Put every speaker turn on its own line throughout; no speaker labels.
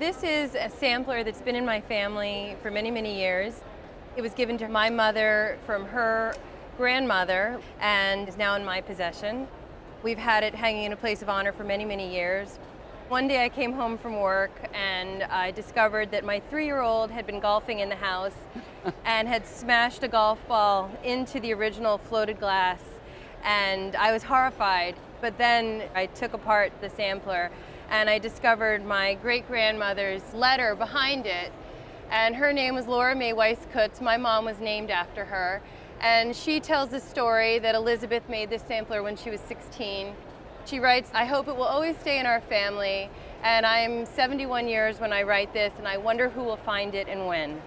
This is a sampler that's been in my family for many, many years. It was given to my mother from her grandmother and is now in my possession. We've had it hanging in a place of honor for many, many years. One day I came home from work and I discovered that my three-year-old had been golfing in the house and had smashed a golf ball into the original floated glass and I was horrified. But then I took apart the sampler and I discovered my great-grandmother's letter behind it and her name was Laura May Weiss-Kutz. My mom was named after her. And she tells the story that Elizabeth made this sampler when she was 16. She writes, I hope it will always stay in our family, and I'm 71 years when I write this, and I wonder who will find it and when.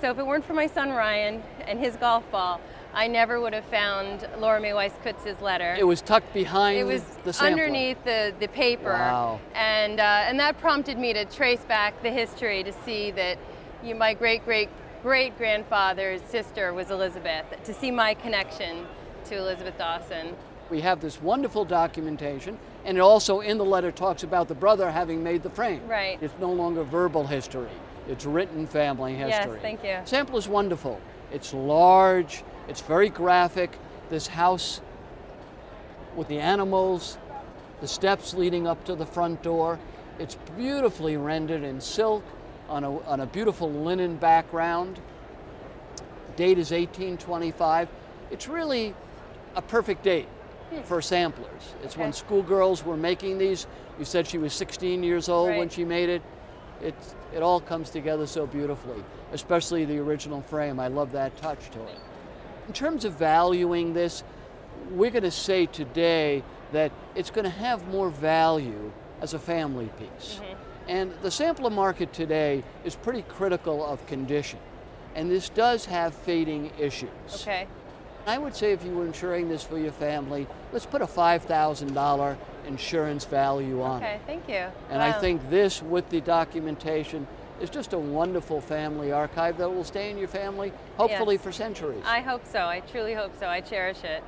So if it weren't for my son Ryan and his golf ball, I never would have found Laura Mae Weiss-Kutz's letter.
It was tucked behind
It was
the sampler.
underneath the, the paper.
Wow.
And, uh, and that prompted me to trace back the history to see that you, my great great great grandfather's sister was Elizabeth, to see my connection to Elizabeth Dawson.
We have this wonderful documentation, and it also in the letter talks about the brother having made the frame.
Right.
It's no longer verbal history, it's written family history.
Yes, thank you.
Sample is wonderful. It's large, it's very graphic. This house with the animals, the steps leading up to the front door, it's beautifully rendered in silk on a, on a beautiful linen background. Date is 1825. It's really a perfect date hmm. for samplers. It's
Okay.
when schoolgirls were making these. You said she was 16 years old when she made it. It's, it all comes together so beautifully, especially the original frame. I love that touch to it. In terms of valuing this, we're going to say today that it's going to have more value as a family piece. Mm-hmm. And the sampler market today is pretty critical of condition. And this does have fading issues.
Okay.
I would say if you were insuring this for your family, let's put a $5,000 insurance value on
Okay,
it.
thank you.
And I
um,
think this, with the documentation, is just a wonderful family archive that will stay in your family, hopefully
Yes.
for centuries.
I hope so. I truly hope so. I cherish it.